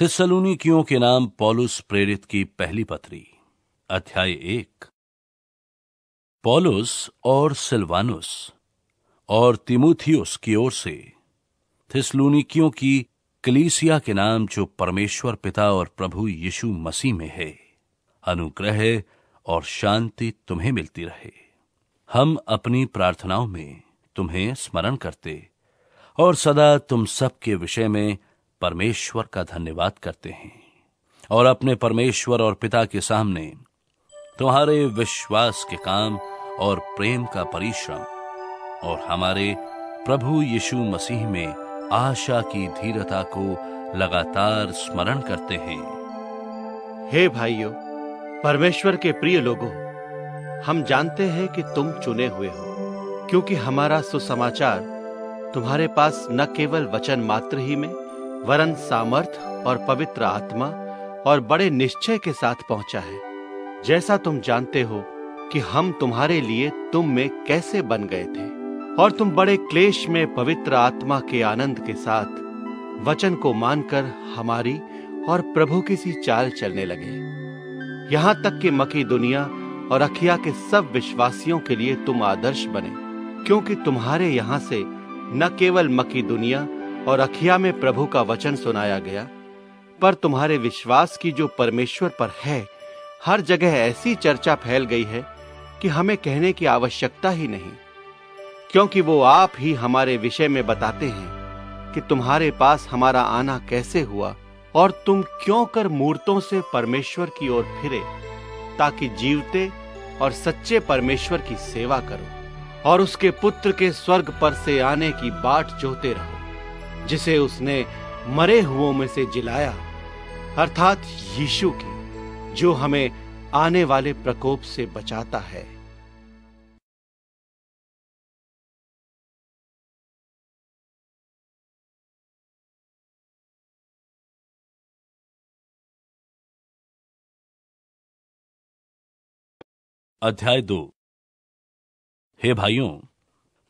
थिस्सलुनीकियों के नाम पॉलुस प्रेरित की पहली पत्री, अध्याय एक। पॉलुस और सिल्वानुस और तिमुथियुस की ओर से थिसलूनिकियों की कलीसिया के नाम जो परमेश्वर पिता और प्रभु यीशु मसीह में है, अनुग्रह और शांति तुम्हें मिलती रहे। हम अपनी प्रार्थनाओं में तुम्हें स्मरण करते और सदा तुम सब के विषय में परमेश्वर का धन्यवाद करते हैं और अपने परमेश्वर और पिता के सामने तुम्हारे विश्वास के काम और प्रेम का परिश्रम और हमारे प्रभु यीशु मसीह में आशा की धीरता को लगातार स्मरण करते हैं। हे भाइयों, परमेश्वर के प्रिय लोगों, हम जानते हैं कि तुम चुने हुए हो, क्योंकि हमारा सुसमाचार तुम्हारे पास न केवल वचन मात्र ही में वरन सामर्थ और पवित्र आत्मा और बड़े निश्चय के साथ पहुँचा है। जैसा तुम जानते हो कि हम तुम्हारे लिए तुम में कैसे बन गए थे, और तुम बड़े क्लेश में पवित्र आत्मा के आनंद के साथ वचन को मानकर हमारी और प्रभु की सी चाल चलने लगे। यहाँ तक कि मकी दुनिया और अखिया के सब विश्वासियों के लिए तुम आदर्श बने, क्योंकि तुम्हारे यहाँ से न केवल मकी दुनिया और अखिया में प्रभु का वचन सुनाया गया, पर तुम्हारे विश्वास की जो परमेश्वर पर है, हर जगह ऐसी चर्चा फैल गई है कि हमें कहने की आवश्यकता ही नहीं, क्योंकि वो आप ही हमारे विषय में बताते हैं कि तुम्हारे पास हमारा आना कैसे हुआ और तुम क्यों कर मूर्तों से परमेश्वर की ओर फिरे, ताकि जीवते और सच्चे परमेश्वर की सेवा करो और उसके पुत्र के स्वर्ग पर से आने की बाट जोते रहो। जिसे उसने मरे हुओं में से जिलाया, अर्थात यीशु की, जो हमें आने वाले प्रकोप से बचाता है। अध्याय दो। हे भाइयों,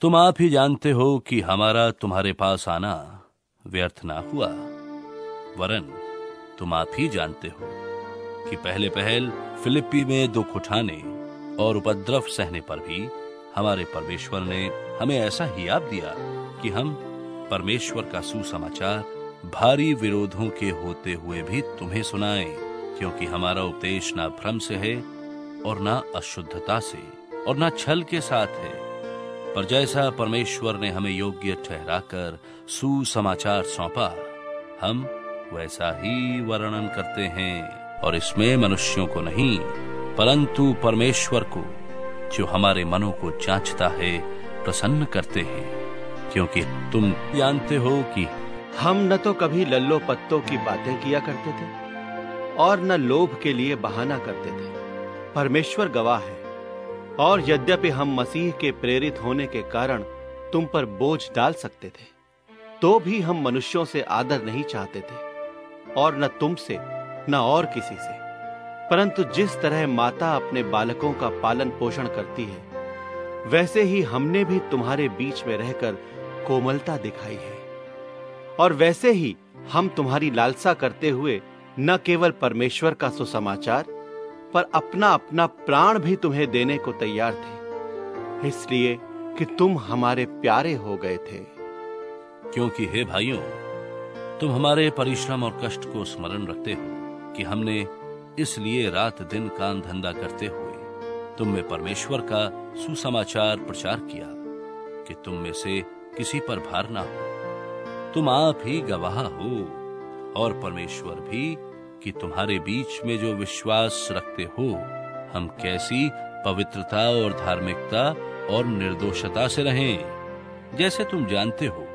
तुम आप ही जानते हो कि हमारा तुम्हारे पास आना व्यर्थ ना हुआ। वरन, तुम आप ही जानते हो कि पहले पहल फिलिप्पी में दुख उठाने और उपद्रव सहने पर भी हमारे परमेश्वर ने हमें ऐसा ही आप दिया कि हम परमेश्वर का सुसमाचार भारी विरोधों के होते हुए भी तुम्हें सुनाएँ, क्योंकि हमारा उपदेश ना भ्रम से है और ना अशुद्धता से और ना छल के साथ है। पर जैसा परमेश्वर ने हमें योग्य ठहराकर सुसमाचार सौंपा, हम वैसा ही वर्णन करते हैं और इसमें मनुष्यों को नहीं, परंतु परमेश्वर को, जो हमारे मनों को जांचता है, प्रसन्न करते हैं। क्योंकि तुम जानते हो कि हम न तो कभी लल्लो पत्तों की बातें किया करते थे, और न लोभ के लिए बहाना करते थे। परमेश्वर गवाह है। और यद्यपि हम मसीह के प्रेरित होने के कारण तुम पर बोझ डाल सकते थे तो भी हम मनुष्यों से आदर नहीं चाहते थे, और न तुमसे, न और किसी से। परंतु जिस तरह माता अपने बालकों का पालन पोषण करती है, वैसे ही हमने भी तुम्हारे बीच में रहकर कोमलता दिखाई है। और वैसे ही हम तुम्हारी लालसा करते हुए न केवल परमेश्वर का सुसमाचार पर अपना अपना प्राण भी तुम्हें देने को तैयार थे। इसलिए कि तुम हमारे प्यारे हो गए थे। क्योंकि हे भाइयों, तुम हमारे परिश्रम और कष्ट को स्मरण रखते हो कि हमने इसलिए रात दिन काम धंधा करते हुए तुम में परमेश्वर का सुसमाचार प्रचार किया कि तुम में से किसी पर भार ना हो। तुम आप ही गवाह हो और परमेश्वर भी कि तुम्हारे बीच में जो विश्वास रखते हो, हम कैसी पवित्रता और धार्मिकता और निर्दोषता से रहें। जैसे तुम जानते हो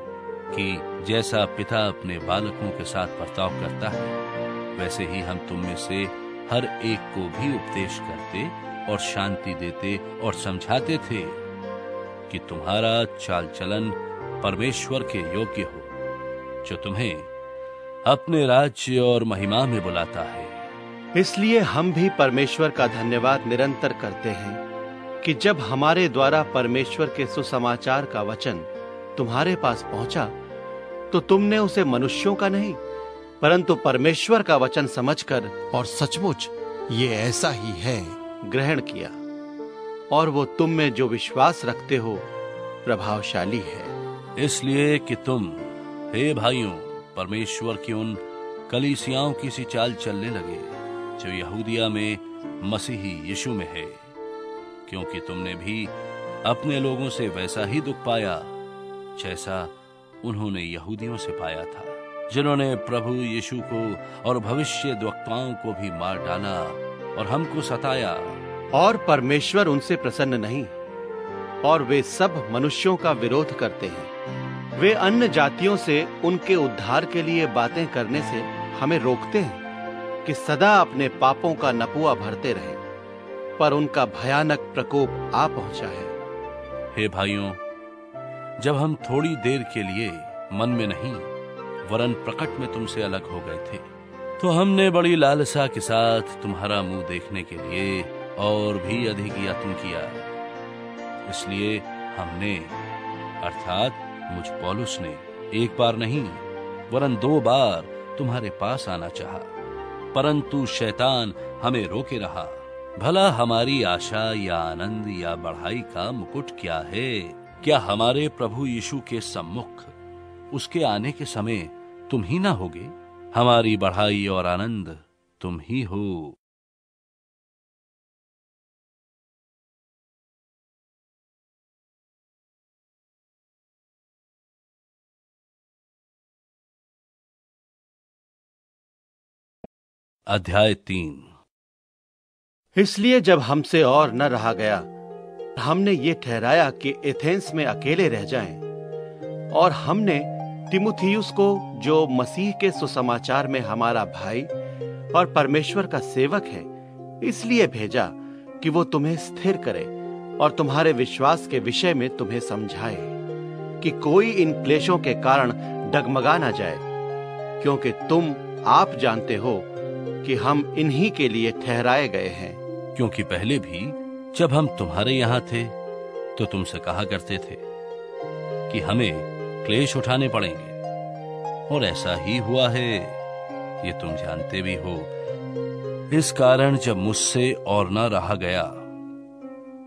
कि जैसा पिता अपने बालकों के साथ बर्ताव करता है, वैसे ही हम तुम में से हर एक को भी उपदेश करते और शांति देते और समझाते थे कि तुम्हारा चाल चलन परमेश्वर के योग्य हो, जो तुम्हें अपने राज्य और महिमा में बुलाता है। इसलिए हम भी परमेश्वर का धन्यवाद निरंतर करते हैं कि जब हमारे द्वारा परमेश्वर के सुसमाचार का वचन तुम्हारे पास पहुँचा तो तुमने उसे मनुष्यों का नहीं परंतु परमेश्वर का वचन समझकर और सचमुच ये ऐसा ही है ग्रहण किया। और वो तुम में जो विश्वास रखते हो प्रभावशाली है। इसलिए कि तुम हे भाइयों परमेश्वर की उन कलीसियाओं की सी चाल चलने लगे, जो यहूदिया में मसीही यीशु में है। क्योंकि तुमने भी अपने लोगों से वैसा ही दुख पाया, जैसा उन्होंने यहूदियों से पाया था, जिन्होंने प्रभु यीशु को और भविष्य द्वक्ताओं को भी मार डाला और हमको सताया। और परमेश्वर उनसे प्रसन्न नहीं, और वे सब मनुष्यों का विरोध करते हैं। वे अन्य जातियों से उनके उद्धार के लिए बातें करने से हमें रोकते हैं कि सदा अपने पापों का नपुआ भरते रहे, पर उनका भयानक प्रकोप आ पहुँचा है। हे भाइयों, जब हम थोड़ी देर के लिए मन में नहीं, वरन प्रकट में तुमसे अलग हो गए थे तो हमने बड़ी लालसा के साथ तुम्हारा मुँह देखने के लिए और भी अधिक यत्न किया। इसलिए हमने, अर्थात मुझ पॉलुस ने एक बार नहीं, वरन दो बार तुम्हारे पास आना चाहा। परंतु शैतान हमें रोके रहा, भला हमारी आशा या आनंद या बढ़ाई का मुकुट क्या है? क्या हमारे प्रभु यीशु के सम्मुख उसके आने के समय तुम ही ना होगे? हमारी बढ़ाई और आनंद तुम ही हो। अध्याय तीन। इसलिए जब हमसे और न रहा गया, हमने ये ठहराया कि एथेंस में अकेले रह जाएँ, और हमने तिमुथियुस को, जो मसीह के सुसमाचार में हमारा भाई और परमेश्वर का सेवक है, इसलिए भेजा कि वो तुम्हें स्थिर करे और तुम्हारे विश्वास के विषय में तुम्हें समझाए, कि कोई इन क्लेशों के कारण डगमगा ना जाए, क्योंकि तुम आप जानते हो कि हम इन्हीं के लिए ठहराए गए हैं। क्योंकि पहले भी जब हम तुम्हारे यहाँ थे तो तुमसे कहा करते थे कि हमें क्लेश उठाने पड़ेंगे। और ऐसा ही हुआ है, ये तुम जानते भी हो। इस कारण जब मुझसे और ना रहा गया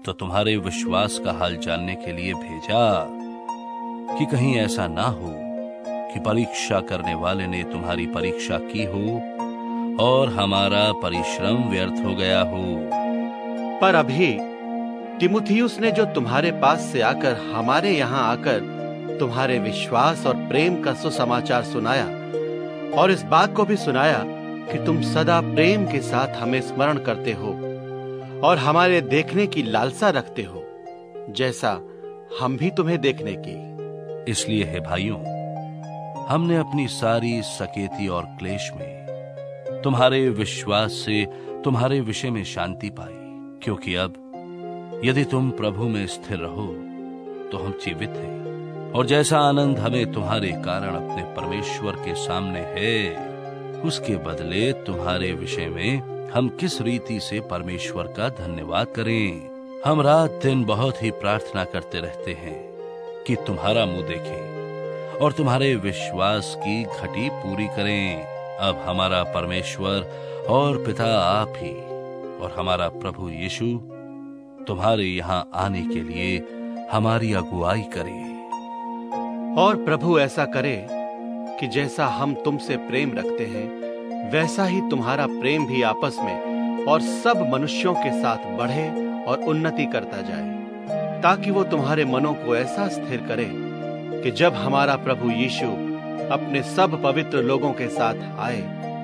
तो तुम्हारे विश्वास का हाल जानने के लिए भेजा कि कहीं ऐसा ना हो कि परीक्षा करने वाले ने तुम्हारी परीक्षा की हो और हमारा परिश्रम व्यर्थ हो गया हो। पर अभी तिमुथियुस ने जो तुम्हारे पास से आकर हमारे यहाँ आकर तुम्हारे विश्वास और प्रेम का सुसमाचार सुनाया और इस बात को भी सुनाया कि तुम सदा प्रेम के साथ हमें स्मरण करते हो और हमारे देखने की लालसा रखते हो जैसा हम भी तुम्हें देखने की। इसलिए है भाइयों हमने अपनी सारी सकेती और क्लेश में तुम्हारे विश्वास से तुम्हारे विषय में शांति पाई, क्योंकि अब यदि तुम प्रभु में स्थिर रहो तो हम जीवित हैं। और जैसा आनंद हमें तुम्हारे कारण अपने परमेश्वर के सामने है, उसके बदले तुम्हारे विषय में हम किस रीति से परमेश्वर का धन्यवाद करें? हम रात दिन बहुत ही प्रार्थना करते रहते हैं कि तुम्हारा मुँह देखें और तुम्हारे विश्वास की घटी पूरी करें। अब हमारा परमेश्वर और पिता आप ही और हमारा प्रभु यीशु तुम्हारे यहाँ आने के लिए हमारी अगुवाई करे। और प्रभु ऐसा करे कि जैसा हम तुमसे प्रेम रखते हैं, वैसा ही तुम्हारा प्रेम भी आपस में और सब मनुष्यों के साथ बढ़े और उन्नति करता जाए, ताकि वो तुम्हारे मनों को ऐसा स्थिर करे कि जब हमारा प्रभु यीशु अपने सब पवित्र लोगों के साथ आए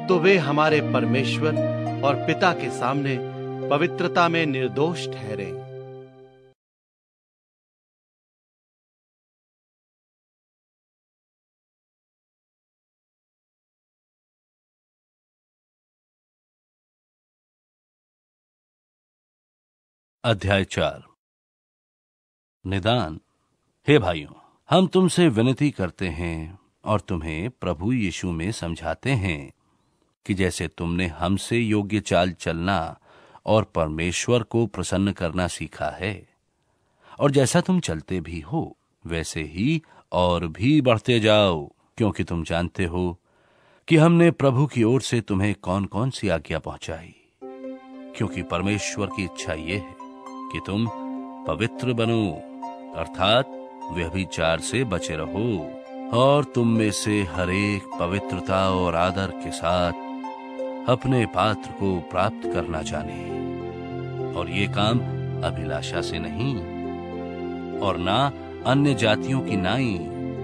तो वे हमारे परमेश्वर और पिता के सामने पवित्रता में निर्दोष ठहरे। अध्याय चार। निदान, हे भाइयों, हम तुमसे विनती करते हैं और तुम्हें प्रभु यीशु में समझाते हैं कि जैसे तुमने हमसे योग्य चाल चलना और परमेश्वर को प्रसन्न करना सीखा है, और जैसा तुम चलते भी हो, वैसे ही और भी बढ़ते जाओ, क्योंकि तुम जानते हो कि हमने प्रभु की ओर से तुम्हें कौन कौन सी आज्ञा पहुंचाई। क्योंकि परमेश्वर की इच्छा यह है कि तुम पवित्र बनो, अर्थात व्यभिचार से बचे रहो। और तुम में से हर एक पवित्रता और आदर के साथ अपने पात्र को प्राप्त करना जाने। और ये काम अभिलाषा से नहीं, और ना अन्य जातियों की नाई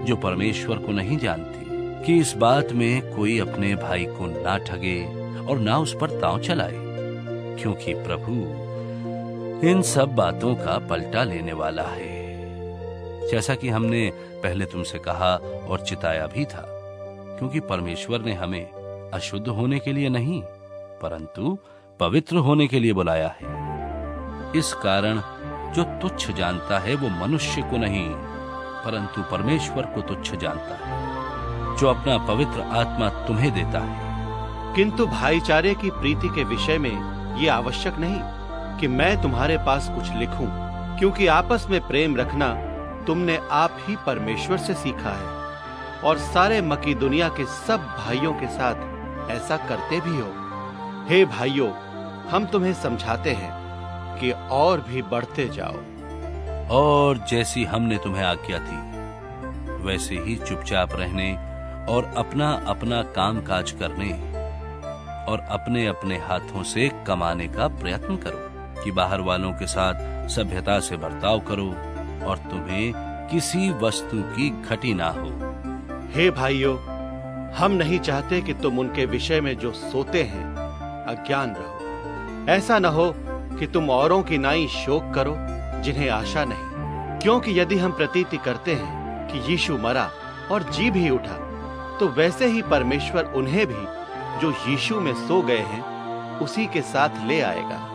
जो परमेश्वर को नहीं जानती, कि इस बात में कोई अपने भाई को ना ठगे और ना उस पर दांव चलाए। क्योंकि प्रभु इन सब बातों का पलटा लेने वाला है। जैसा कि हमने पहले तुमसे कहा और चिताया भी था क्योंकि परमेश्वर ने हमें अशुद्ध होने के लिए नहीं परंतु पवित्र होने के लिए बुलाया है। इस कारण जो तुच्छ जानता है वो मनुष्य को नहीं परंतु परमेश्वर को तुच्छ जानता है जो अपना पवित्र आत्मा तुम्हें देता है। किंतु भाईचारे की प्रीति के विषय में ये आवश्यक नहीं कि मैं तुम्हारे पास कुछ लिखूं, क्योंकि आपस में प्रेम रखना तुमने आप ही परमेश्वर से सीखा है और सारे मकी दुनिया के सब भाइयों के साथ ऐसा करते भी हो। हे भाइयों, हम तुम्हें समझाते हैं कि और भी बढ़ते जाओ। और जैसी हमने तुम्हें आज्ञा थी वैसे ही चुपचाप रहने और अपना अपना काम काज करने और अपने अपने हाथों से कमाने का प्रयत्न करो कि बाहर वालों के साथ सभ्यता से बर्ताव करो और तुम्हें किसी वस्तु की घटी ना हो। हे भाइयों, हम नहीं चाहते कि तुम उनके विषय में जो सोते हैं, अज्ञान रहो। ऐसा न हो कि तुम औरों की नाई शोक करो, जिन्हें आशा नहीं। क्योंकि यदि हम प्रतीति करते हैं कि यीशु मरा और जी भी उठा तो वैसे ही परमेश्वर उन्हें भी, जो यीशु में सो गए हैं, उसी के साथ ले आएगा।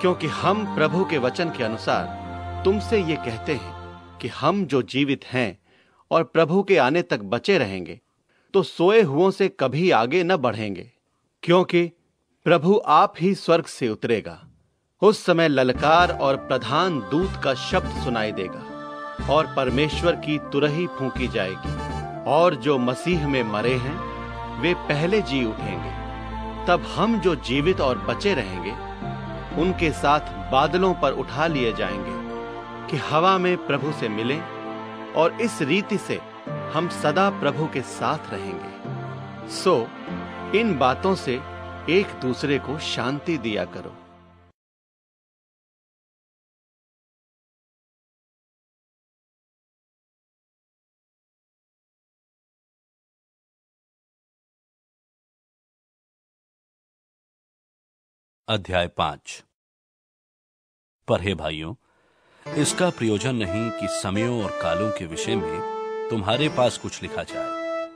क्योंकि हम प्रभु के वचन के अनुसार तुमसे ये कहते हैं कि हम जो जीवित हैं और प्रभु के आने तक बचे रहेंगे तो सोए हुओं से कभी आगे न बढ़ेंगे, क्योंकि प्रभु आप ही स्वर्ग से उतरेगा। उस समय ललकार और प्रधान दूत का शब्द सुनाई देगा, और परमेश्वर की तुरही फूंकी जाएगी, और जो मसीह में मरे हैं, वे पहले जी उठेंगे। तब हम जो जीवित और बचे रहेंगे, उनके साथ बादलों पर उठा लिए जाएँगे। कि हवा में प्रभु से मिलें और इस रीति से हम सदा प्रभु के साथ रहेंगे। सो, इन बातों से एक दूसरे को शांति दिया करो। अध्याय पाँच। पर हे भाइयों इसका प्रयोजन नहीं कि समयों और कालों के विषय में तुम्हारे पास कुछ लिखा जाए।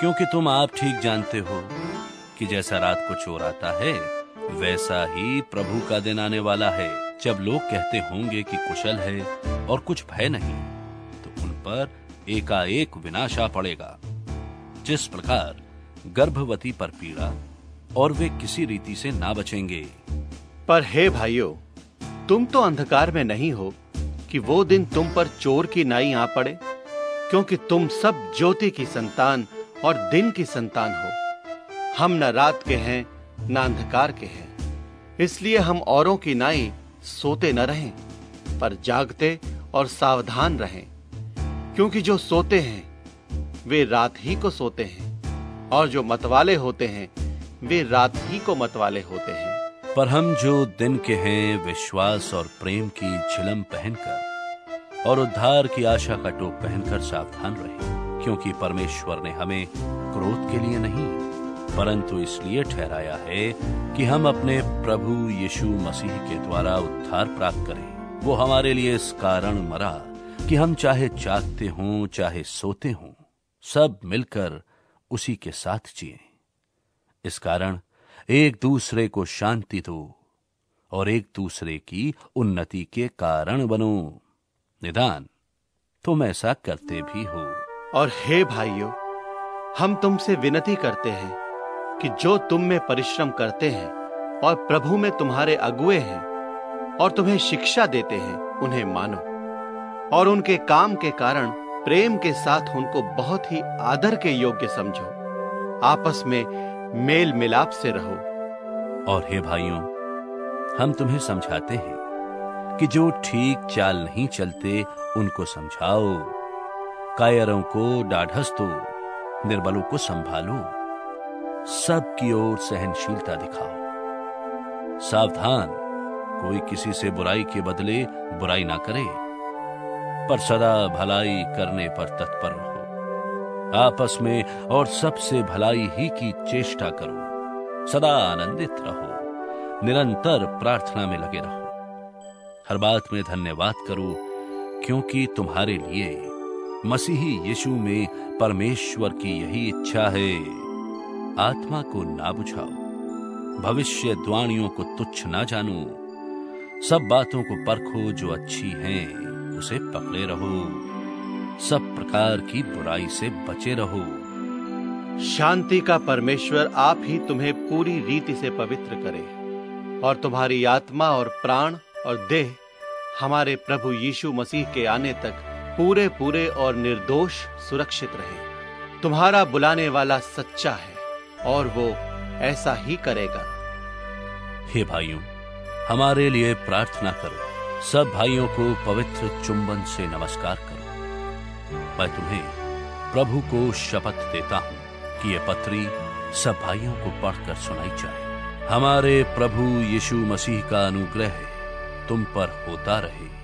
क्योंकि तुम आप ठीक जानते हो कि जैसा रात को चोर आता है, वैसा ही प्रभु का दिन आने वाला है। जब लोग कहते होंगे कि कुशल है और कुछ भय नहीं तो उन पर एकाएक विनाशा पड़ेगा। जिस प्रकार गर्भवती पर पीड़ा और वे किसी रीति से ना बचेंगे। पर हे भाइयों, तुम तो अंधकार में नहीं हो कि वो दिन तुम पर चोर की नाई आ पड़े, क्योंकि तुम सब ज्योति की संतान और दिन की संतान हो। हम न रात के हैं, न अंधकार के हैं। इसलिए हम औरों की नाई सोते न रहें, पर जागते और सावधान रहें, क्योंकि जो सोते हैं, वे रात ही को सोते हैं, और जो मतवाले होते हैं, वे रात ही को मतवाले होते हैं। पर हम जो दिन के हैं, विश्वास और प्रेम की झिलम पहनकर और उद्धार की आशा का टोप पहनकर सावधान रहे, क्योंकि परमेश्वर ने हमें क्रोध के लिए नहीं, परंतु इसलिए ठहराया है कि हम अपने प्रभु यीशु मसीह के द्वारा उद्धार प्राप्त करें। वो हमारे लिए इस कारण मरा कि हम चाहे जागते हों, चाहे सोते हों, सब मिलकर उसी के साथ जिए। इस कारण एक दूसरे को शांति दो और एक दूसरे की उन्नति के कारण बनो। निदान, तुम ऐसा करते भी हो। और हे भाइयों, हम तुमसे विनती करते हैं कि जो तुम में परिश्रम करते हैं और प्रभु में तुम्हारे अगुए हैं और तुम्हें शिक्षा देते हैं, उन्हें मानो। और उनके काम के कारण, प्रेम के साथ उनको बहुत ही आदर के योग्य समझो। आपस में मेल मिलाप से रहो। और हे भाइयों, हम तुम्हें समझाते हैं कि जो ठीक चाल नहीं चलते, उनको समझाओ। कायरों को डाढ़स दो निर्बलों को संभालो। सबकी ओर सहनशीलता दिखाओ। सावधान, कोई किसी से बुराई के बदले बुराई ना करे। पर सदा भलाई करने पर तत्पर रहो। आपस में और सबसे भलाई ही की चेष्टा करो। सदा आनंदित रहो। निरंतर प्रार्थना में लगे रहो। हर बात में धन्यवाद करो, क्योंकि तुम्हारे लिए मसीही यीशु में परमेश्वर की यही इच्छा है। आत्मा को ना बुझाओ भविष्य द्वाणियों को तुच्छ ना जानो। सब बातों को परखो जो अच्छी हैं, उसे पकड़े रहो। सब प्रकार की बुराई से बचे रहो। शांति का परमेश्वर आप ही तुम्हें पूरी रीति से पवित्र करे और तुम्हारी आत्मा और प्राण और देह हमारे प्रभु यीशु मसीह के आने तक पूरे पूरे और निर्दोष सुरक्षित रहे। तुम्हारा बुलाने वाला सच्चा है और वो ऐसा ही करेगा। हे भाइयों हमारे लिए प्रार्थना करो। सब भाइयों को पवित्र चुंबन से नमस्कार करो। मैं तुम्हें प्रभु को शपथ देता हूँ कि यह पत्री सब भाइयों को पढ़कर सुनाई जाए। हमारे प्रभु यीशु मसीह का अनुग्रह तुम पर होता रहे।